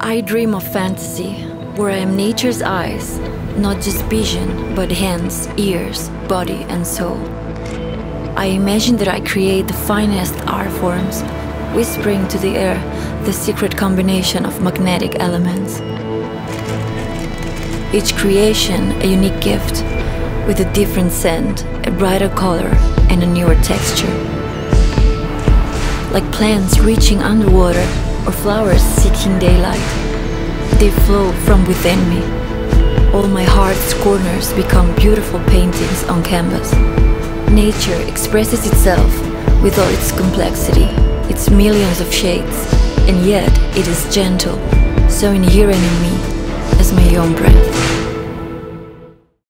I dream of fantasy, where I am nature's eyes, not just vision, but hands, ears, body, and soul. I imagine that I create the finest art forms, whispering to the air the secret combination of magnetic elements. Each creation a unique gift, with a different scent, a brighter color, and a newer texture. Like plants reaching underwater or flowers seeking daylight. They flow from within me. All my heart's corners become beautiful paintings on canvas. Nature expresses itself with all its complexity, its millions of shades, and yet it is gentle, so inherent in me as my own breath.